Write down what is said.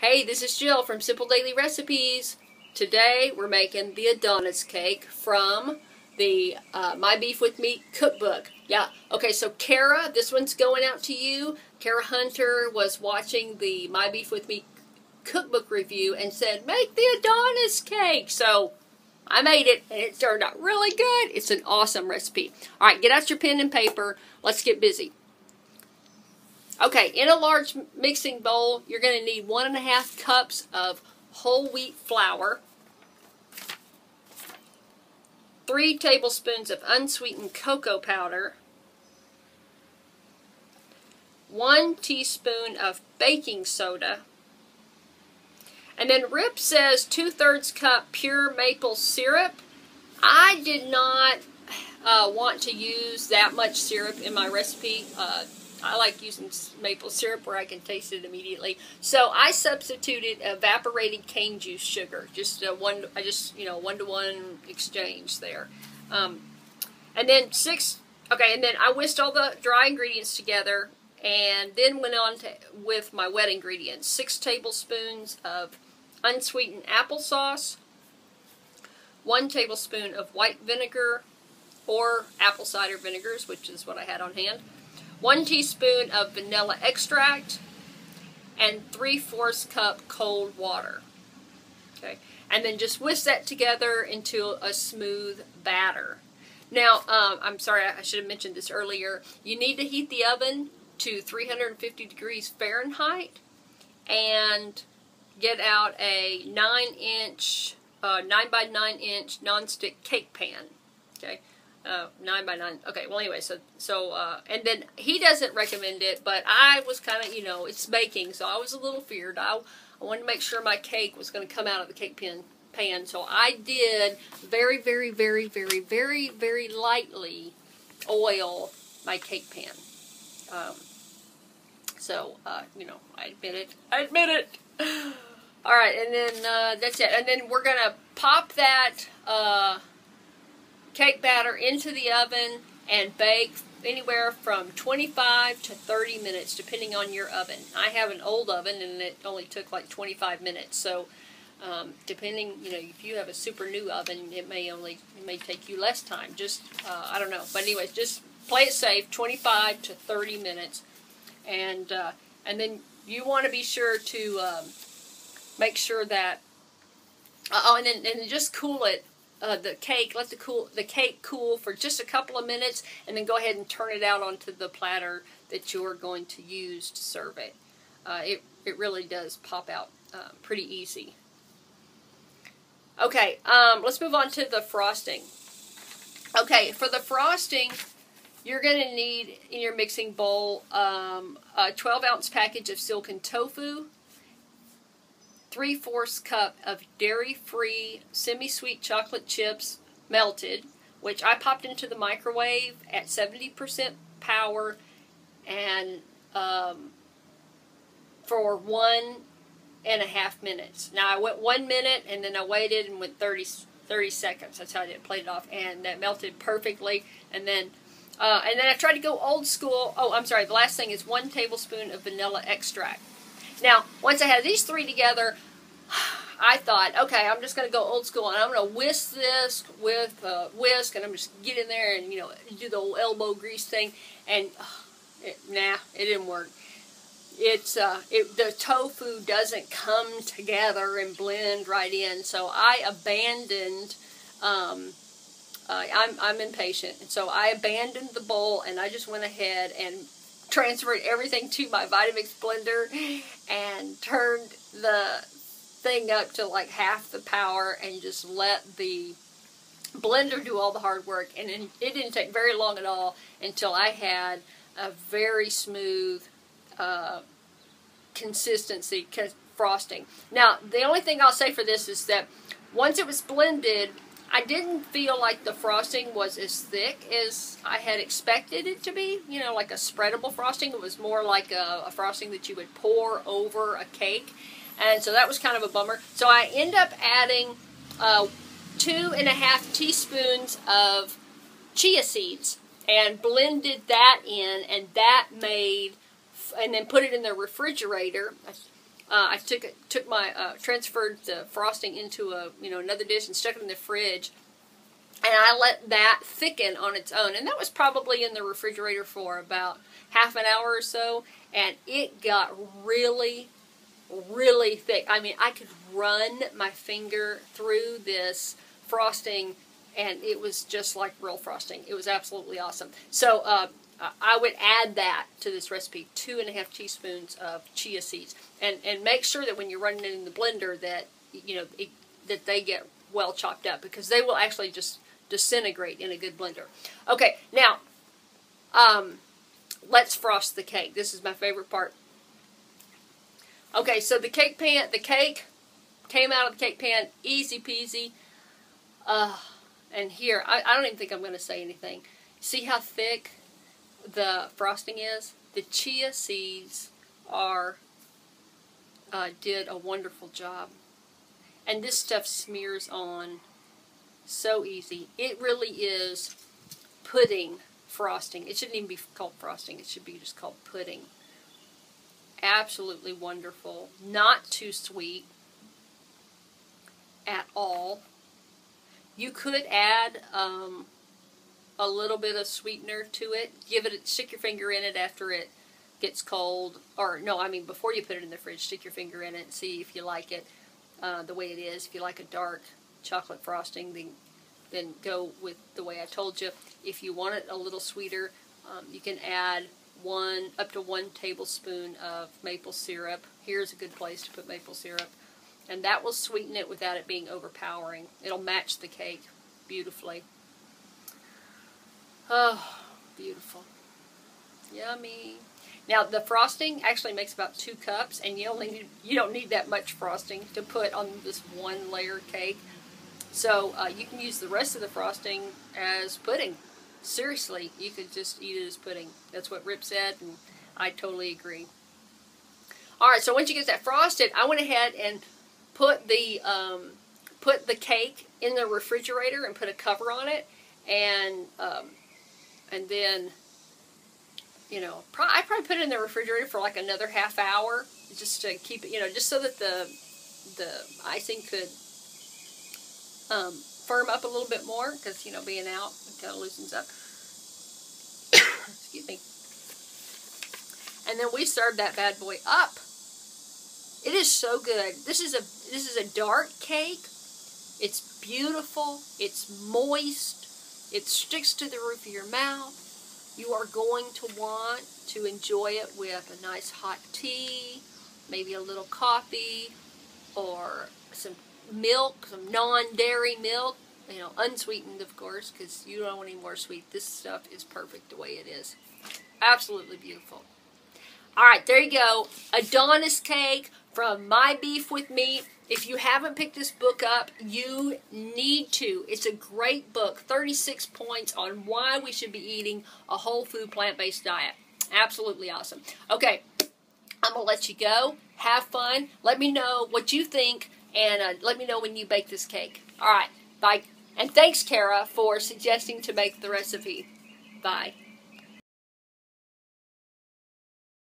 Hey, this is Jill from Simple Daily Recipes. Today we're making the Adonis cake from the uh, My Beef with Meat cookbook. Yeah, okay, so Cara, this one's going out to you. Cara Hunter was watching the My Beef with Meat cookbook review and said, make the Adonis cake. So I made it and it turned out really good. It's an awesome recipe. All right, get out your pen and paper. Let's get busy. Okay, in a large mixing bowl, you're going to need one and a half cups of whole wheat flour, three tablespoons of unsweetened cocoa powder, one teaspoon of baking soda, and then Rip says two-thirds cup pure maple syrup. I did not uh, want to use that much syrup in my recipe. Uh, I like using maple syrup where I can taste it immediately. So I substituted evaporated cane juice sugar, just a one. I just you know one to one exchange there, um, and then six. Okay, and then I whisked all the dry ingredients together, and then went on to with my wet ingredients: six tablespoons of unsweetened applesauce, one tablespoon of white vinegar, or apple cider vinegars, which is what I had on hand 1 teaspoon of vanilla extract, and 3 fourths cup cold water. Okay, and then just whisk that together into a smooth batter. Now, um, I'm sorry, I should have mentioned this earlier. You need to heat the oven to 350 degrees Fahrenheit and get out a 9 inch, uh, 9 by 9 inch nonstick cake pan. Okay, uh, nine by nine. Okay, well anyway, so so uh, and then he doesn't recommend it, but I was kind of you know it's baking, so I was a little feared. I I wanted to make sure my cake was going to come out of the cake pan pan, so I did very very very very very very lightly oil my cake pan. Um, so uh, you know I admit it. I admit it. All right, and then uh, that's it. And then we're gonna pop that uh, cake batter into the oven and bake anywhere from 25 to 30 minutes depending on your oven. I have an old oven and it only took like 25 minutes so um, depending you know if you have a super new oven it may only it may take you less time just uh, I don't know but anyways just play it safe 25 to 30 minutes and uh, and then you want to be sure to um, make sure that oh and then, and just cool it uh, the cake, let the cool the cake cool for just a couple of minutes, and then go ahead and turn it out onto the platter that you're going to use to serve it. Uh, it it really does pop out uh, pretty easy. Okay, um, let's move on to the frosting. Okay, for the frosting, you're going to need in your mixing bowl um, a 12 ounce package of silken tofu, 3 fourths cup of dairy-free semi-sweet chocolate chips melted, which I popped into the microwave at 70% power and um, for one and a half minutes. Now I went one minute and then I waited and went 30, 30 seconds. That's how I did played it off and that melted perfectly. And then uh, and then I tried to go old school. Oh, I'm sorry. The last thing is one tablespoon of vanilla extract. Now, once I had these three together, I thought, okay, I'm just going to go old school, and I'm going to whisk this with a whisk, and I'm just get in there and, you know, do the old elbow grease thing, and uh, it, nah, it didn't work. It's, uh, it, the tofu doesn't come together and blend right in, so I abandoned, um, uh, I'm, I'm impatient, so I abandoned the bowl, and I just went ahead and transferred everything to my Vitamix blender and turned the thing up to like half the power and just let the blender do all the hard work. And it didn't take very long at all until I had a very smooth uh, consistency frosting. Now, the only thing I'll say for this is that once it was blended, I didn't feel like the frosting was as thick as I had expected it to be. You know, like a spreadable frosting. It was more like a, a frosting that you would pour over a cake. And so that was kind of a bummer. So I end up adding uh, two and a half teaspoons of chia seeds and blended that in, and that made, and then put it in the refrigerator. uh, I took it, took my uh, transferred the frosting into a you know another dish and stuck it in the fridge, and I let that thicken on its own. And that was probably in the refrigerator for about half an hour or so, and it got really, really thick. I mean, I could run my finger through this frosting, and it was just like real frosting. It was absolutely awesome. So. Uh, I would add that to this recipe, two and a half teaspoons of chia seeds, and and make sure that when you're running it in the blender that you know it, that they get well chopped up because they will actually just disintegrate in a good blender. Okay, now um, let's frost the cake. This is my favorite part. Okay, so the cake pan, the cake came out of the cake pan, easy peasy. Uh, and here, I, I don't even think I'm going to say anything. See how thick the frosting is. The chia seeds are uh, did a wonderful job. And this stuff smears on so easy. It really is pudding frosting. It shouldn't even be called frosting. It should be just called pudding. Absolutely wonderful. Not too sweet at all. You could add um, a little bit of sweetener to it. Give it, stick your finger in it after it gets cold, or no, I mean before you put it in the fridge, stick your finger in it and see if you like it uh, the way it is. If you like a dark chocolate frosting, then then go with the way I told you. If you want it a little sweeter, um, you can add one up to one tablespoon of maple syrup. Here's a good place to put maple syrup, and that will sweeten it without it being overpowering. It'll match the cake beautifully. Oh, beautiful. Yummy. Now the frosting actually makes about two cups, and you only need, you don't need that much frosting to put on this one layer cake. So uh, you can use the rest of the frosting as pudding. Seriously, you could just eat it as pudding. That's what Rip said, and I totally agree. All right, so once you get that frosted, I went ahead and put the um, put the cake in the refrigerator and put a cover on it, and um, and then, you know, pro- I probably put it in the refrigerator for like another half hour just to keep it, you know, just so that the the icing could um, firm up a little bit more because, you know, being out, it kind of loosens up. Excuse me. And then we serve that bad boy up. It is so good. This is a this is a dark cake. It's beautiful. It's moist. It sticks to the roof of your mouth. You are going to want to enjoy it with a nice hot tea, maybe a little coffee, or some milk, some non-dairy milk, you know, unsweetened, of course, because you don't want any more sweet. This stuff is perfect the way it is. Absolutely beautiful. All right, there you go. Adonis cake from My Beef with Meat. If you haven't picked this book up, you need to. It's a great book. 36 points on why we should be eating a whole food plant-based diet. Absolutely awesome. Okay, I'm going to let you go. Have fun. Let me know what you think, and uh, let me know when you bake this cake. All right, bye. And thanks, Cara, for suggesting to make the recipe. Bye.